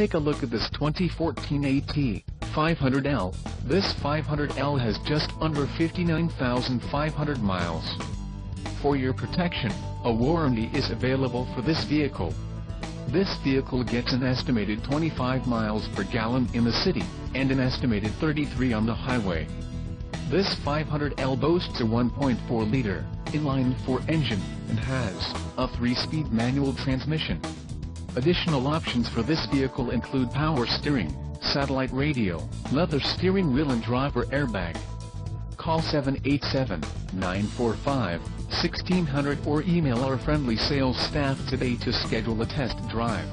take a look at this 2014 FIAT 500L. This 500L has just under 59,500 miles. For your protection, a warranty is available for this vehicle. This vehicle gets an estimated 25 miles per gallon in the city, and an estimated 33 on the highway. This 500L boasts a 1.4-liter, inline-four engine, and has a 3-speed manual transmission. Additional options for this vehicle include power steering, satellite radio, leather steering wheel and driver airbag. Call 787-945-1600 or email our friendly sales staff today to schedule a test drive.